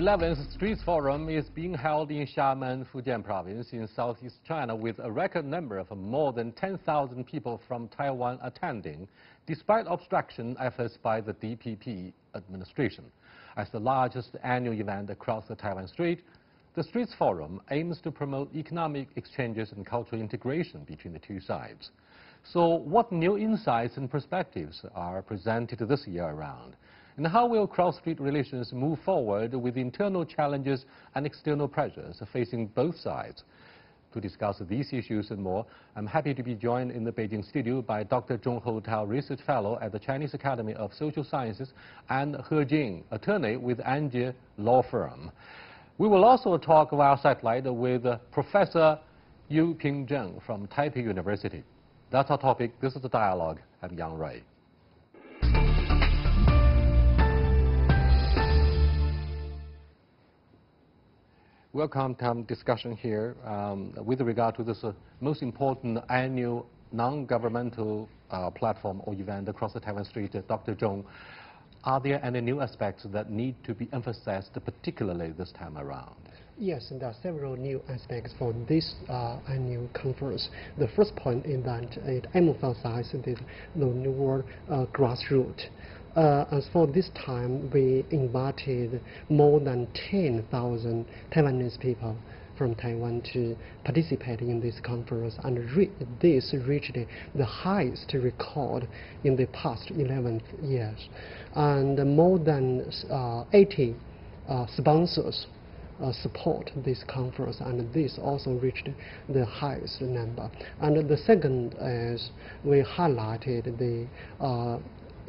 11th Straits Forum is being held in Xiamen, Fujian province in southeast China with a record number of more than 10,000 people from Taiwan attending, despite obstruction efforts by the DPP administration. As the largest annual event across the Taiwan Strait, the Straits Forum aims to promote economic exchanges and cultural integration between the two sides. So what new insights and perspectives are presented this year around? And how will cross-strait relations move forward with internal challenges and external pressures facing both sides? To discuss these issues and more, I'm happy to be joined in the Beijing studio by Dr. Zhong Houtao, Research Fellow at the Chinese Academy of Social Sciences, and He Jing, attorney with AnJie Law Firm. We will also talk via satellite with Professor Yu Ping Zheng from Taipei University. That's our topic. This is the dialogue. I'm Yang Rui. Welcome to our discussion here um, with regard to this uh, most important annual non-governmental uh, platform or event across the Taiwan Strait. Uh, Dr. Zhong, are there any new aspects that need to be emphasized, particularly this time around? Yes, and there are several new aspects for this uh, annual conference. The first point is that it emphasizes the, the new uh, grassroots. Uh, as for this time, we invited more than 10,000 Taiwanese people from Taiwan to participate in this conference, and re this reached the highest record in the past 11 years. And more than uh, 80 uh, sponsors uh, support this conference, and this also reached the highest number. And the second is we highlighted the uh,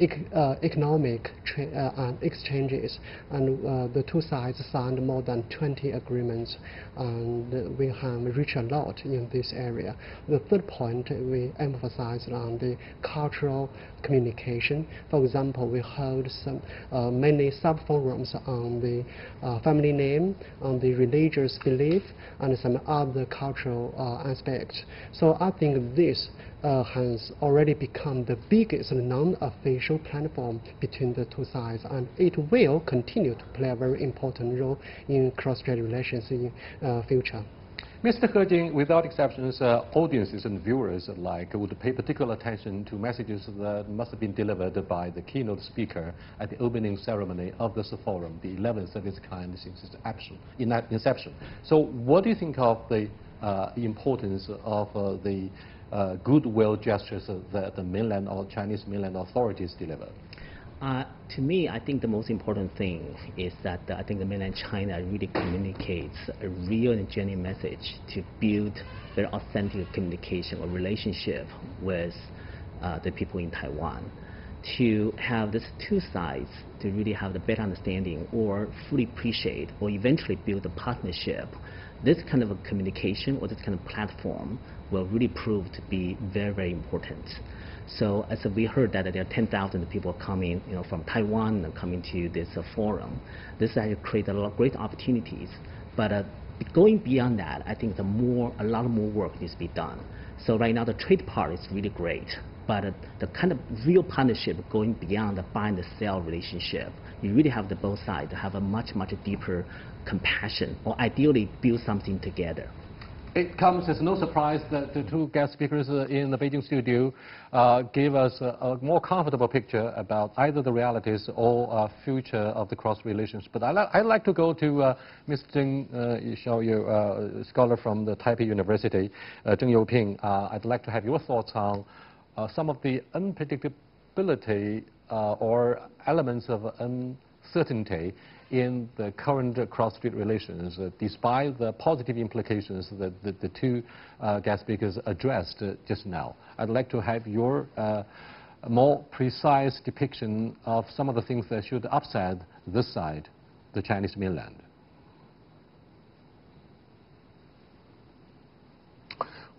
economic uh, exchanges, and uh, the two sides signed more than 20 agreements, and we have reached a lot in this area. The third point, we emphasized on the cultural communication. For example, we hold some uh, many sub-forums on the uh, family name, on the religious belief, and some other cultural uh, aspects. So I think this uh, has already become the biggest non-official platform between the two sides, and it will continue to play a very important role in cross-strait relations in uh, future. Mr. He Jing, without exceptions, uh, audiences and viewers alike would pay particular attention to messages that must have been delivered by the keynote speaker at the opening ceremony of this forum, the 11th of its kind since its inception. So what do you think of the uh, importance of uh, the uh, goodwill gestures that the mainland or Chinese mainland authorities deliver? Uh, to me, I think the most important thing is that uh, I think the mainland China really communicates a real and genuine message to build very authentic communication or relationship with uh, the people in Taiwan. To have these two sides to really have the better understanding or fully appreciate or eventually build a partnership, this kind of a communication or this kind of platform will really prove to be very, very important. So as we heard that there are 10,000 people coming, you know, from Taiwan and coming to this uh, forum, this has created a lot of great opportunities. But uh, going beyond that, I think the more, a lot more work needs to be done. So right now the trade part is really great, but uh, the kind of real partnership going beyond the buy and the sell relationship, you really have the both sides to have a much, much deeper compassion or ideally build something together. It comes as no surprise that the two guest speakers uh, in the Beijing studio uh, gave us a, a, more comfortable picture about either the realities or uh, future of the cross relations. But I I'd like to go to uh, Ms. Zheng uh, Xiaoyu, uh, scholar from the Taipei University, Zheng Youping. I'd like to have your thoughts on some of the unpredictability or elements of uncertainty in the current cross-strait relations, uh, despite the positive implications that the, the two uh, guest speakers addressed uh, just now. I'd like to have your more precise depiction of some of the things that should upset this side, the Chinese mainland.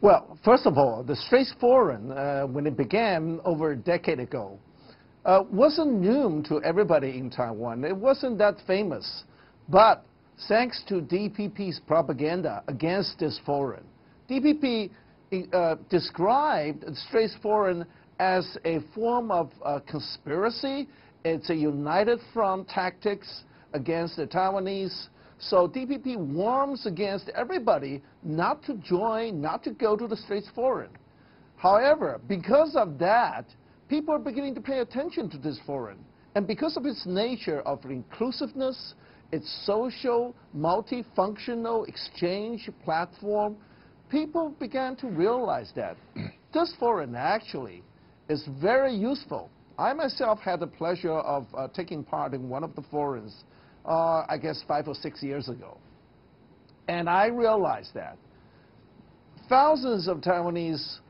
Well, first of all, the Straits Forum, uh, when it began over a decade ago, uh, wasn't new to everybody in Taiwan. It wasn't that famous. But thanks to DPP's propaganda against this forum, DPP uh, described Straits Forum as a form of uh, conspiracy. It's a united front tactics against the Taiwanese. So DPP warns against everybody not to join, not to go to the Straits Forum. However, because of that, people are beginning to pay attention to this forum. And because of its nature of inclusiveness, its social, multifunctional exchange platform, people began to realize that this forum actually is very useful. I myself had the pleasure of uh, taking part in one of the forums, uh, I guess five or six years ago. And I realized that thousands of Taiwanese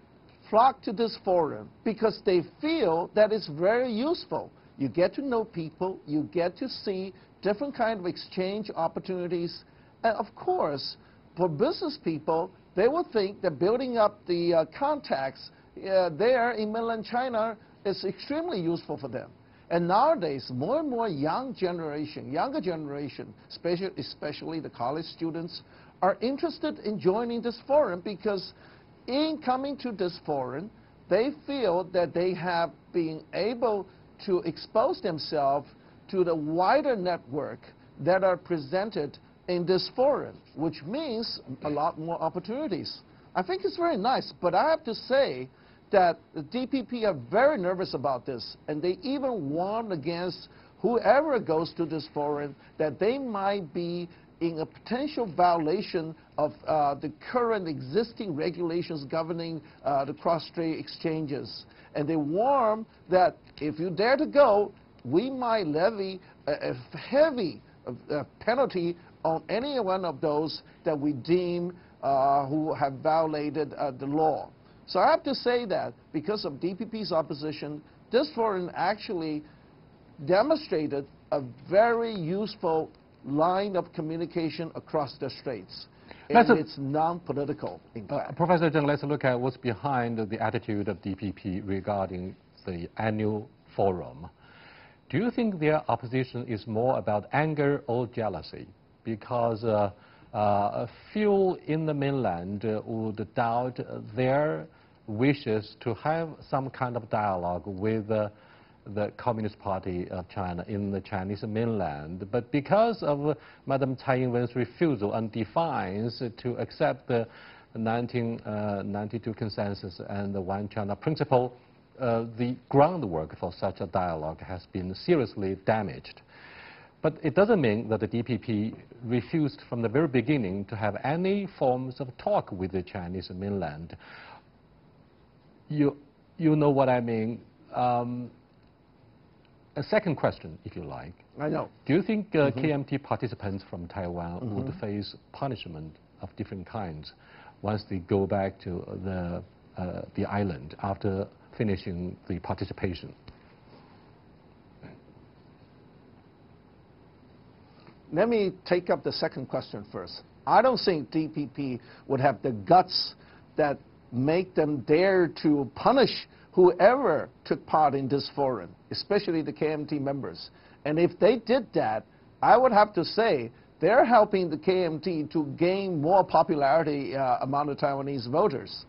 flock to this forum because they feel that it's very useful. You get to know people, you get to see different kind of exchange opportunities, and of course, for business people, they will think that building up the uh, contacts uh, there in mainland China is extremely useful for them. And nowadays, more and more young generation, younger generation, especially, especially the college students, are interested in joining this forum because in coming to this forum, they feel that they have been able to expose themselves to the wider network that are presented in this forum, which means a lot more opportunities. I think it's very nice, but I have to say that the DPP are very nervous about this, and they even warn against whoever goes to this forum that they might be in a potential violation of uh, the current existing regulations governing uh, the cross-strait exchanges. And they warn that if you dare to go, we might levy a, a heavy penalty on any one of those that we deem uh, who have violated uh, the law. So I have to say that because of DPP's opposition, this forum actually demonstrated a very useful line of communication across the straits. And it's non-political, in uh. Professor Zheng, let's look at what's behind the attitude of DPP regarding the annual forum. Do you think their opposition is more about anger or jealousy? Because uh, uh, a few in the mainland uh, would doubt their wishes to have some kind of dialogue with uh, the Communist Party of China in the Chinese mainland. But because of Madam Tsai Ing-wen's refusal and defiance to accept the 1992 uh, consensus and the One China principle, uh, the groundwork for such a dialogue has been seriously damaged. But it doesn't mean that the DPP refused from the very beginning to have any forms of talk with the Chinese mainland. You, you know what I mean. Um, a second question, if you like. I know. Do you think uh, mm -hmm. KMT participants from Taiwan mm -hmm. would face punishment of different kinds once they go back to the, uh, the island after finishing the participation? Let me take up the second question first. I don't think DPP would have the guts that make them dare to punish whoever took part in this forum, especially the KMT members. And if they did that, I would have to say they're helping the KMT to gain more popularity uh, among the Taiwanese voters.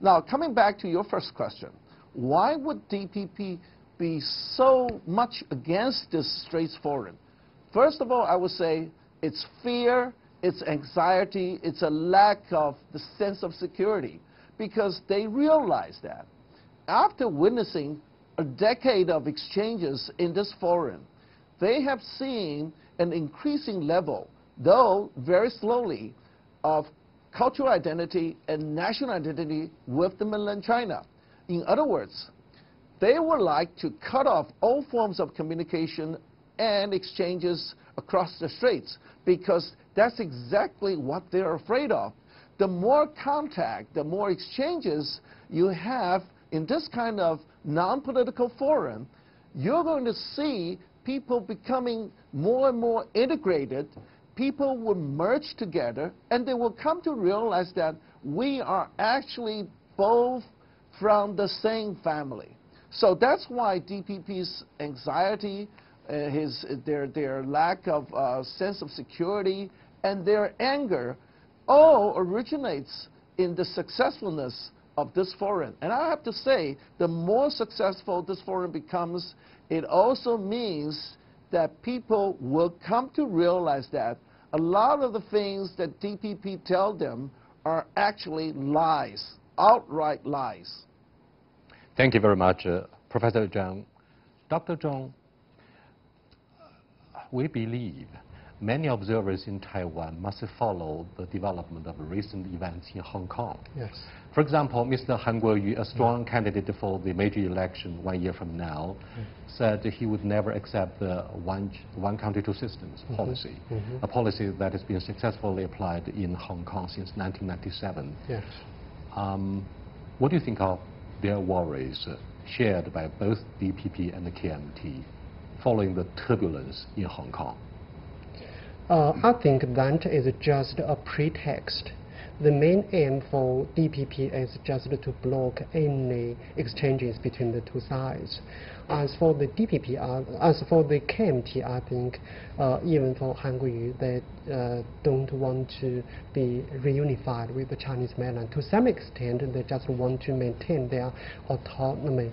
Now, coming back to your first question, why would DPP be so much against this Straits Forum? First of all, I would say it's fear, it's anxiety, it's a lack of the sense of security because they realize that after witnessing a decade of exchanges in this forum, they have seen an increasing level, though very slowly, of cultural identity and national identity with the mainland China. In other words, they would like to cut off all forms of communication and exchanges across the straits because that's exactly what they're afraid of. The more contact, the more exchanges you have in this kind of non-political forum, you're going to see people becoming more and more integrated. People will merge together, and they will come to realize that we are actually both from the same family. So that's why DPP's anxiety, uh, his, their, their lack of uh, sense of security, and their anger all originates in the successfulness of this forum. And I have to say, the more successful this forum becomes, it also means that people will come to realize that a lot of the things that DPP tell them are actually lies, outright lies. Thank you very much, uh, Professor Zhang. Dr. Zhang, we believe many observers in Taiwan must follow the development of recent events in Hong Kong. Yes. For example, Mr. Han Kuo-yu, a strong candidate for the major election one year from now, said he would never accept the one, one country, two systems policy, a policy that has been successfully applied in Hong Kong since 1997. Yes. Um, what do you think of their worries uh, shared by both DPP and the KMT following the turbulence in Hong Kong? Uh, I think that is just a pretext. The main aim for DPP is just to block any exchanges between the two sides. As for the DPP, uh, as for the KMT, I think uh, even for Han Kuo-yu, they uh, don't want to be reunified with the Chinese mainland. To some extent, they just want to maintain their autonomy,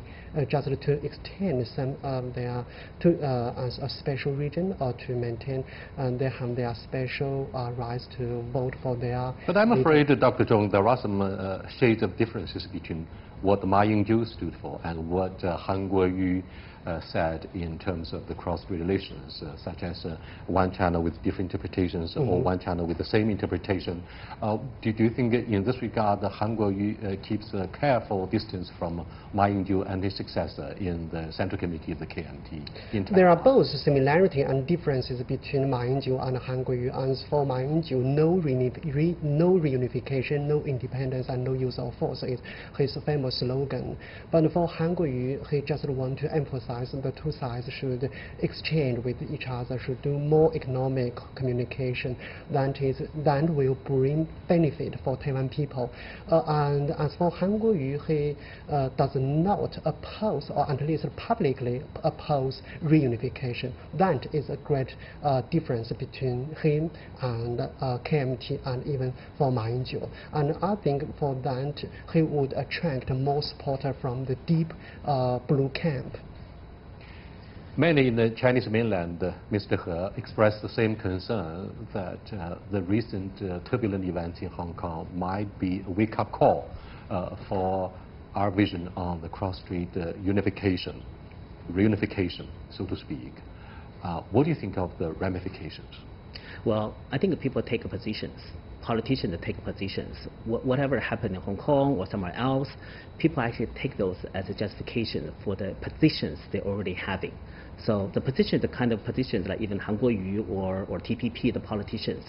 just to extend some of their to uh, as a special region or to maintain uh, they have their special uh, rights to vote for their. But I'm afraid, Dr. Zhong, there are some uh, shades of differences between what Ma Ying-jeou stood for and what uh, Han Kuo-yu uh, said in terms of the cross-strait relations, uh, such as uh, one China with different interpretations or one China with the same interpretation. Uh, do, do you think in this regard that Han Kuo-yu uh, keeps a careful distance from Ma Ying-jeou and his successor in the Central Committee of the KMT? in There are both similarity and differences between Ma Ying-jeou and Han Kuo-yu. As for Ma Ying-jeou, no, re- no reunification, no independence, and no use of force is his famous slogan. But for Han Kuo-yu, he just want to emphasize the two sides should exchange with each other, should do more economic communication that is that will bring benefit for Taiwan people. Uh, and as for Han Kuo-yu, he uh, does not oppose, or at least publicly oppose reunification. That is a great uh, difference between him and uh, KMT and even for Ma Ying-jeou. And I think for that, he would attract more supporter from the deep uh, blue camp. Many in the Chinese mainland, uh, Mr. He, expressed the same concern that uh, the recent uh, turbulent events in Hong Kong might be a wake-up call uh, for our vision on the cross-strait uh, unification, reunification, so to speak. Uh, what do you think of the ramifications? Well, I think people take positions. Politicians take positions. Wh- whatever happened in Hong Kong or somewhere else, people actually take those as a justification for the positions they're already having. So the position, the kind of positions like even Han Kuo-yu or, or DPP, the politicians,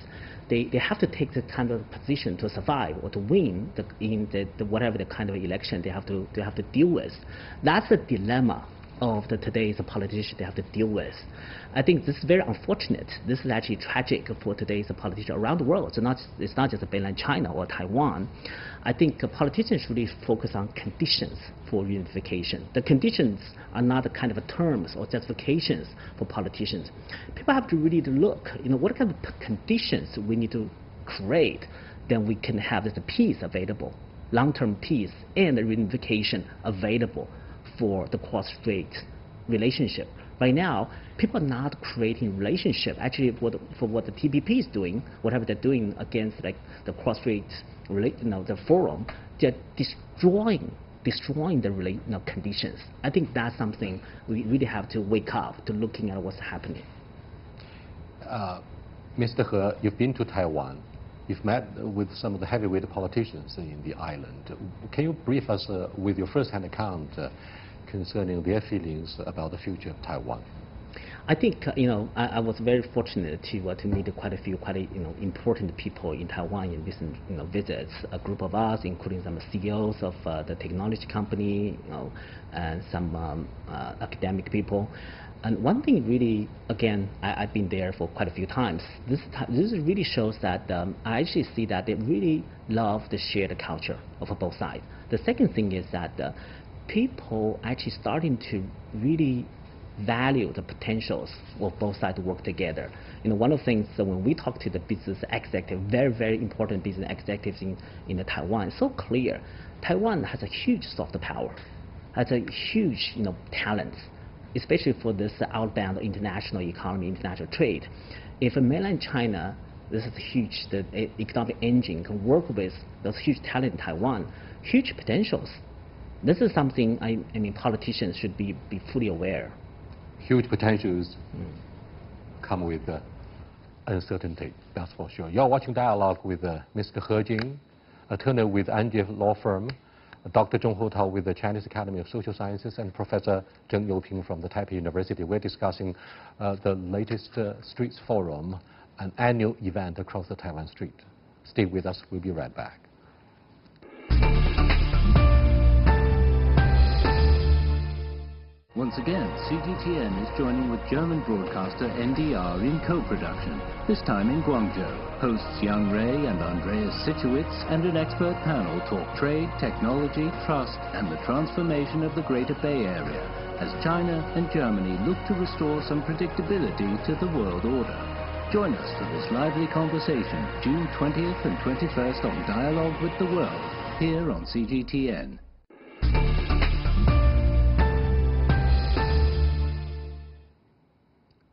they, they have to take the kind of position to survive or to win the, in the, the whatever the kind of election they have to, they have to deal with. That's a dilemma of the today's politicians they have to deal with. I think this is very unfortunate. This is actually tragic for today's politicians around the world. So not, it's not just mainland China or Taiwan. I think politicians should really focus on conditions for reunification. The conditions are not the kind of terms or justifications for politicians. People have to really look, you know, what kind of conditions we need to create, then we can have this peace available, long-term peace and reunification available for the cross-strait relationship. Right now, people are not creating relationship. Actually, for, the, for what the DPP is doing, whatever they're doing against like the cross-strait, you know, the forum, they're destroying destroying the you know, conditions. I think that's something we really have to wake up to looking at what's happening. Uh, Mr. He, you've been to Taiwan. You've met with some of the heavyweight politicians in the island. Can you brief us uh, with your first-hand account uh, concerning their feelings about the future of Taiwan? I think uh, you know I, I was very fortunate to uh, to meet quite a few quite you know important people in Taiwan in recent you know visits. A group of us, including some CEOs of uh, the technology company, you know, and some um, uh, academic people. And one thing really, again, I, I've been there for quite a few times. This this really shows that um, I actually see that they really love the shared culture of both sides. The second thing is that uh, people actually starting to really value the potentials of both sides to work together. You know, one of the things that when we talk to the business executive, very, very important business executives in, in the Taiwan, it's so clear. Taiwan has a huge soft power, has a huge, you know, talent. especially for this outbound international economy, international trade. If mainland China, this is huge, the economic engine can work with those huge talent in Taiwan, huge potentials. This is something I, I mean politicians should be, be fully aware. Huge potentials mm. come with uh, uncertainty, that's for sure. You're watching Dialogue with uh, Mr. He Jing, attorney with AnJie Law Firm, Dr. Zhong Houtao with the Chinese Academy of Social Sciences, and Professor Zheng Youping from the Taipei University. We're discussing uh, the latest uh, Straits Forum, an annual event across the Taiwan Strait. Stay with us, we'll be right back. Once again, CGTN is joining with German broadcaster NDR in co-production, this time in Guangzhou. Hosts Yang Rui and Andreas Cichowicz and an expert panel talk trade, technology, trust, and the transformation of the Greater Bay Area as China and Germany look to restore some predictability to the world order. Join us for this lively conversation June 20th and 21st on Dialogue with the World, here on CGTN.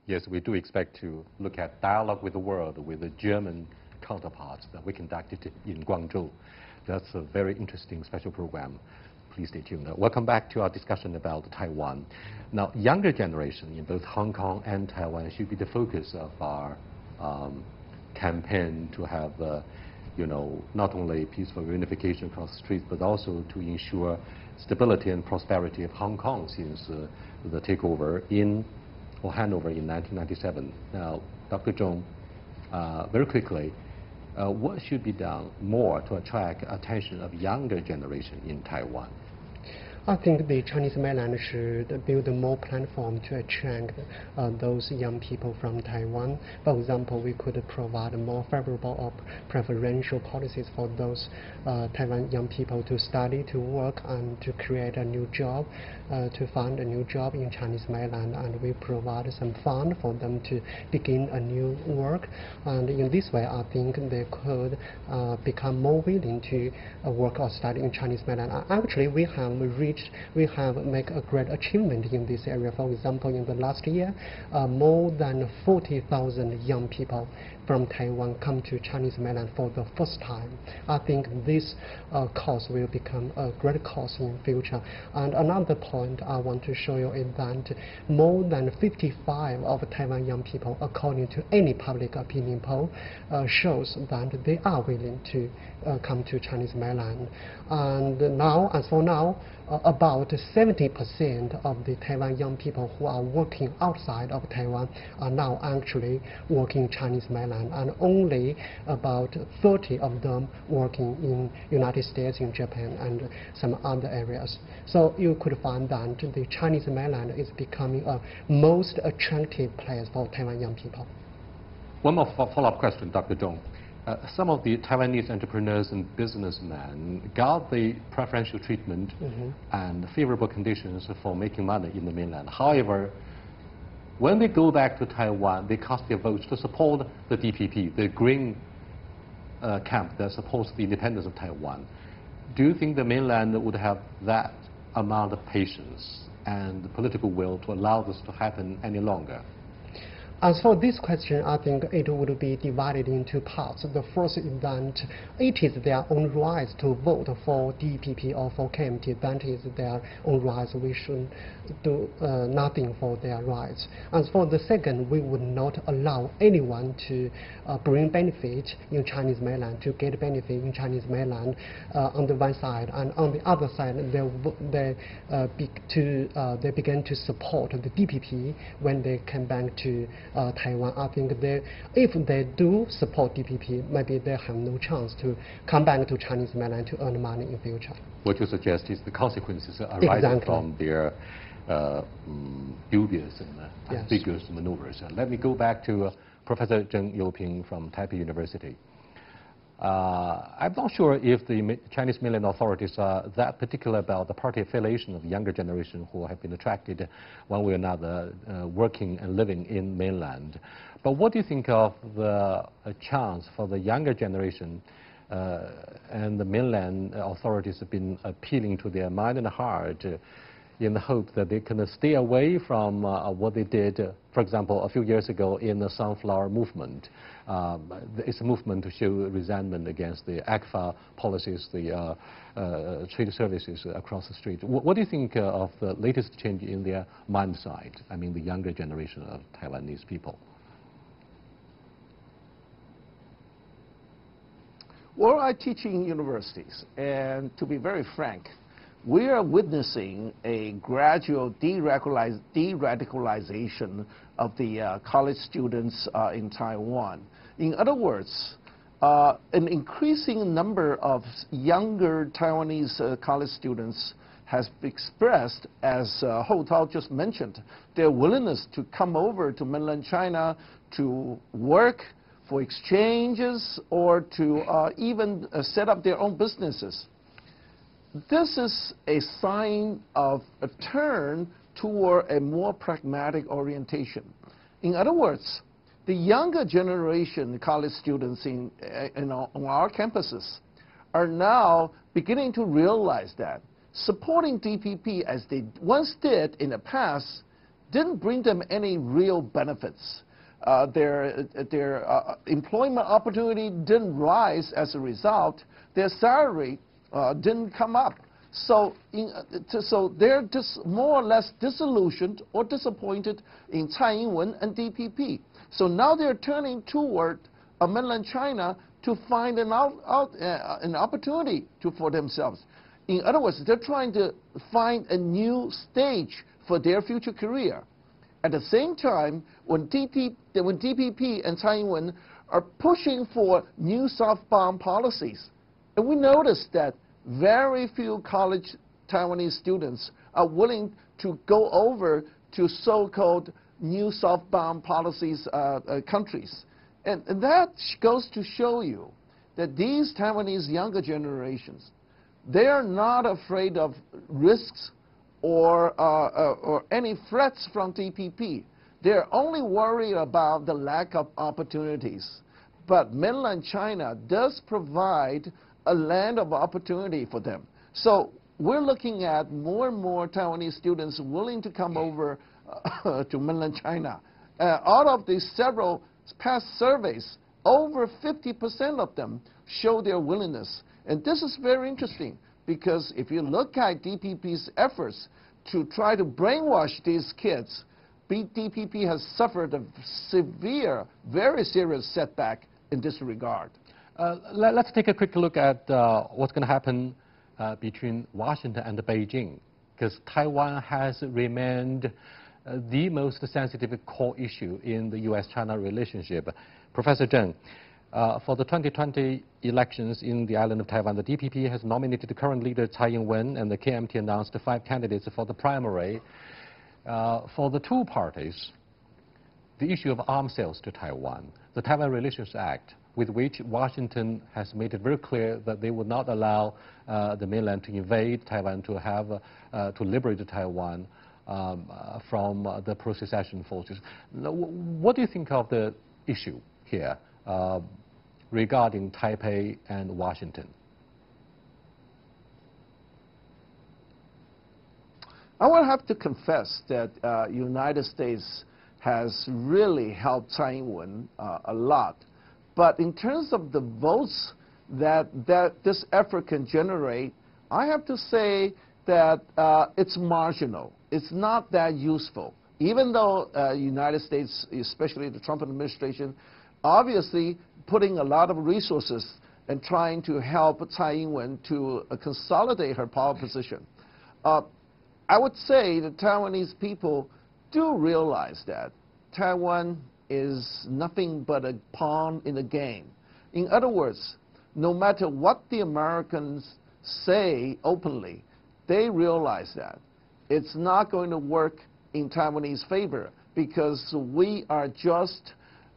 Yes, we do expect to look at dialogue with the world with the German counterparts that we conducted in Guangzhou. That's a very interesting special program. Please stay tuned. Welcome back to our discussion about Taiwan. Now, younger generation in both Hong Kong and Taiwan should be the focus of our um, campaign to have, uh, you know, not only peaceful reunification across the streets, but also to ensure stability and prosperity of Hong Kong since uh, the takeover in for handover in 1997. Now, Dr. Zhong, uh, very quickly, uh, what should be done more to attract attention of younger generation in Taiwan? I think the Chinese mainland should build more platform to attract uh, those young people from Taiwan. For example, we could provide more favorable or preferential policies for those uh, Taiwan young people to study, to work, and to create a new job, uh, to find a new job in Chinese mainland. And we provide some fund for them to begin a new work. And in this way, I think they could uh, become more willing to uh, work or study in Chinese mainland. Actually, we have reached, we have made a great achievement in this area. For example, in the last year, uh, more than 40,000 young people from Taiwan come to Chinese mainland for the first time. I think this uh, course will become a great course in future. And another point I want to show you is that more than 55 of Taiwan young people, according to any public opinion poll, uh, shows that they are willing to uh, come to Chinese mainland. And now, as for now, Uh, about 70% of the Taiwan young people who are working outside of Taiwan are now actually working Chinese mainland, and only about 30 of them working in United States, in Japan, and some other areas. So you could find that the Chinese mainland is becoming a most attractive place for Taiwan young people. One more follow-up question, Dr. Zhong uh, some of the Taiwanese entrepreneurs and businessmen got the preferential treatment mm -hmm. and favorable conditions for making money in the mainland. However, when they go back to Taiwan, they cast their votes to support the DPP, the Green uh, camp that supports the independence of Taiwan. Do you think the mainland would have that amount of patience and political will to allow this to happen any longer? As for this question, I think it would be divided into parts. The first is that it is their own right to vote for DPP or for KMT. That is their own rights. We should do uh, nothing for their rights. As for the second, we would not allow anyone to uh, bring benefit in Chinese mainland, to get benefit in Chinese mainland uh, on the one side. And on the other side, they, they, uh, be to, uh, they began to support the DPP when they came back to uh, Taiwan, I think they, if they do support DPP, maybe they have no chance to come back to Chinese mainland to earn money in future. What you suggest is the consequences arising exactly. from their uh, um, dubious and uh, yes. ambiguous maneuvers. let me go back to uh, Professor Zheng Youping from Taipei University. Uh, I'm not sure if the Chinese mainland authorities are that particular about the party affiliation of the younger generation who have been attracted one way or another uh, working and living in mainland. But what do you think of the chance for the younger generation uh, and the mainland authorities have been appealing to their mind and heart, in the hope that they can stay away from uh, what they did, uh, for example, a few years ago in the Sunflower Movement. Um, it's a movement to show resentment against the ECFA policies, the uh, uh, trade services across the street. W what do you think uh, of the latest change in their mindset? I mean, the younger generation of Taiwanese people. Well, I teach in universities, and to be very frank, we are witnessing a gradual de-radicalization of the uh, college students uh, in Taiwan. In other words, uh, an increasing number of younger Taiwanese uh, college students has expressed, as uh, Hou Tao just mentioned, their willingness to come over to mainland China to work for exchanges or to uh, even uh, set up their own businesses. This is a sign of a turn toward a more pragmatic orientation. In other words, the younger generation college students in, uh, in our, on our campuses are now beginning to realize that supporting DPP as they once did in the past didn't bring them any real benefits. Uh, their their uh, employment opportunity didn't rise as a result. Their salary uh, didn't come up. So, in, to, so they're just more or less disillusioned or disappointed in Tsai Ing-wen and DPP. So now they're turning toward mainland China to find an, out, out, uh, an opportunity to, for themselves. In other words, they're trying to find a new stage for their future career. At the same time, when, DP, when DPP and Tsai Ing-wen are pushing for new Southbound policies, and we notice that very few college Taiwanese students are willing to go over to so-called new Southbound policies uh, uh, countries. And, and that goes to show you that these Taiwanese younger generations, they are not afraid of risks or, uh, uh, or any threats from DPP. They're only worried about the lack of opportunities. But mainland China does provide a land of opportunity for them. So we're looking at more and more Taiwanese students willing to come over uh, to mainland China. Uh, out of these several past surveys, over 50% of them show their willingness. And this is very interesting because if you look at DPP's efforts to try to brainwash these kids, DPP has suffered a severe, very serious setback in this regard. Uh, let, us take a quick look at uh, what's going to happen uh, between Washington and Beijing, because Taiwan has remained the most sensitive core issue in the U.S.-China relationship. Professor Zheng, uh, for the 2020 elections in the island of Taiwan, the DPP has nominated the current leader Tsai Ing-wen, and the KMT announced five candidates for the primary. Uh, for the two parties, the issue of arms sales to Taiwan, the Taiwan Relations Act, with which Washington has made it very clear that they would not allow uh, the mainland to invade Taiwan, to have, uh, to liberate Taiwan um, uh, from the pro-secession forces. What do you think of the issue here? Uh, regarding Taipei and Washington? I will have to confess that uh, United States has really helped Tsai Ing-wen uh, a lot. But in terms of the votes that, that this effort can generate, I have to say that uh, it's marginal. It's not that useful. Even though uh, United States, especially the Trump administration, obviously putting a lot of resources and trying to help Tsai Ing-wen to uh, consolidate her power position. Uh, I would say the Taiwanese people do realize that Taiwan is nothing but a pawn in the game. In other words, no matter what the Americans say openly, they realize that it's not going to work in Taiwanese favor because we are just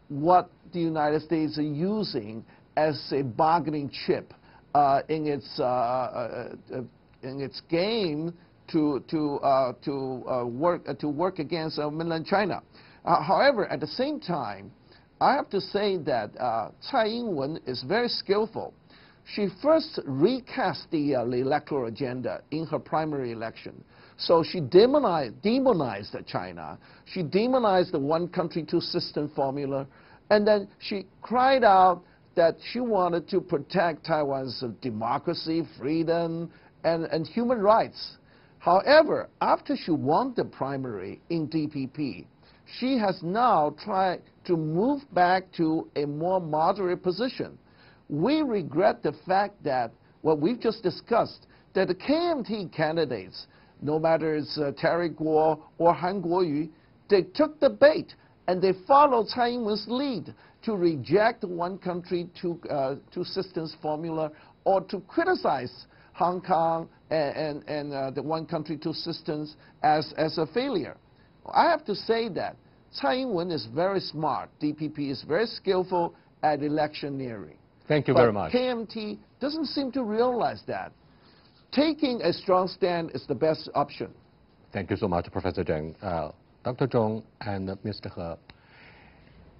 what the United States are using as a bargaining chip uh, in its uh, uh, uh in its game to to uh, to uh, work to work against mainland China. Uh, however, at the same time, I have to say that uh, Tsai Ing-wen is very skillful. She first recast the, uh, the electoral agenda in her primary election. So she demonized, demonized China. She demonized the one country, two system formula. And then she cried out that she wanted to protect Taiwan's democracy, freedom, and, and human rights. However, after she won the primary in DPP, she has now tried to move back to a more moderate position. We regret the fact that what we've just discussed, that the KMT candidates, no matter it's uh, Terry Guo or Han Kuo-yu, they took the bait and they followed Tsai Ing-wen's lead to reject the one country, two, uh, two systems formula or to criticize Hong Kong and, and, and uh, the one country, two systems as, as a failure. I have to say that Tsai Ing-wen is very smart. DPP is very skillful at electioneering. Thank you but very much. KMT doesn't seem to realize that. Taking a strong stand is the best option. Thank you so much, Professor Zheng. Uh, Dr. Zhong and Mr. He,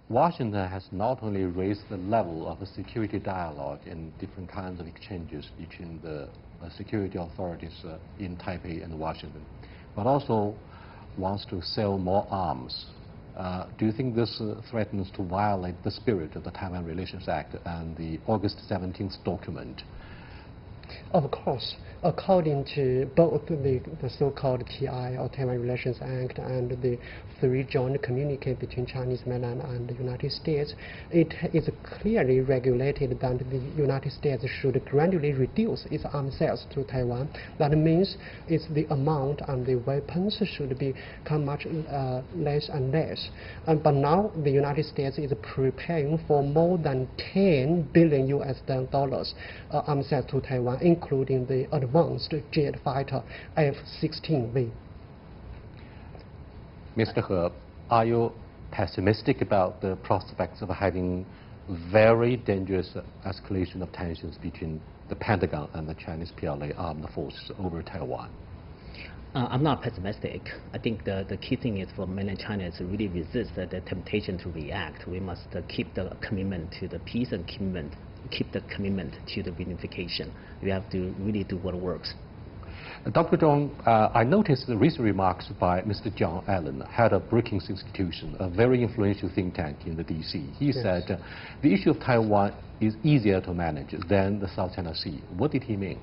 Washington has not only raised the level of security dialogue in different kinds of exchanges between the uh, security authorities uh, in Taipei and Washington, but also wants to sell more arms. Uh, do you think this uh, threatens to violate the spirit of the Taiwan Relations Act and the August 17th document? Of course, according to both the, the so-called TI or Taiwan Relations Act and the three joint communique between Chinese mainland and the United States, it is clearly regulated that the United States should gradually reduce its arms sales to Taiwan. That means it's the amount and the weapons should become much uh, less and less. And, but now the United States is preparing for more than 10 billion US dollars uh, arms sales to Taiwan, including the advanced jet fighter F-16V. Mr. He, are you pessimistic about the prospects of having very dangerous escalation of tensions between the Pentagon and the Chinese PLA armed forces over Taiwan? Uh, I'm not pessimistic. I think the, the key thing is for mainland China is to really resist the, the temptation to react. We must uh, keep the commitment to the peace and commitment, keep the commitment to the reunification. We have to really do what works. Dr. Zhong, uh, I noticed the recent remarks by Mr. John Allen, head of Brookings Institution, a very influential think tank in the D.C. He yes. said uh, the issue of Taiwan is easier to manage than the South China Sea. What did he mean?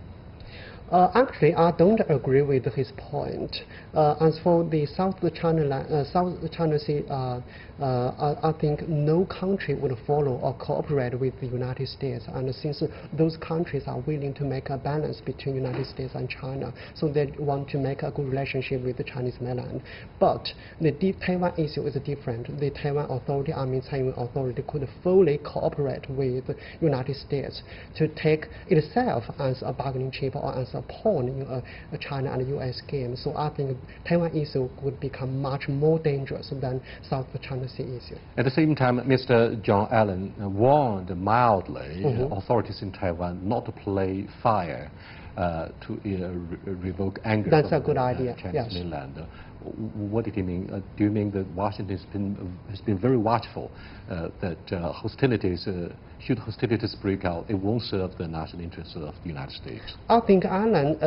Uh, actually, I don't agree with his point. Uh, as for the South China, uh, South China Sea, uh, uh, I, I, think no country would follow or cooperate with the United States. And since those countries are willing to make a balance between United States and China, so they want to make a good relationship with the Chinese mainland. But the Taiwan issue is different. The Taiwan Authority, I mean Taiwan Authority, could fully cooperate with the United States to take itself as a bargaining chip or as a pawn in a, a China and U.S. game. So I think Taiwan issue would become much more dangerous than South China Sea issue. At the same time, Mr. John Allen warned mildly mm -hmm. authorities in Taiwan not to play fire uh, to uh, re revoke anger. That's a good the, idea. Chinese yes. mainland. What did he mean? Uh, do you mean that Washington has been has been very watchful uh, that uh, hostilities, uh, should hostilities break out, it won't serve the national interests of the United States? I think Allen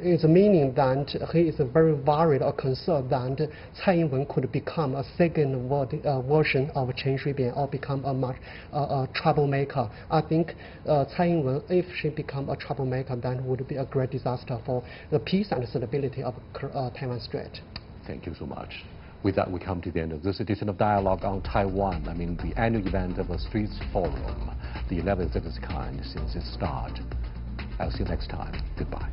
is meaning that he is very worried or concerned that Tsai Ing-wen could become a second word, version of Chen Shui-bian or become a much a troublemaker. I think Tsai Ing-wen, if she become a troublemaker, then would be a great disaster for the peace and stability of uh, Taiwan Strait. Thank you so much. With that, we come to the end of this edition of Dialogue on Taiwan. I mean, the annual event of the Straits Forum, the 11th of its kind since its start. I'll see you next time. Goodbye.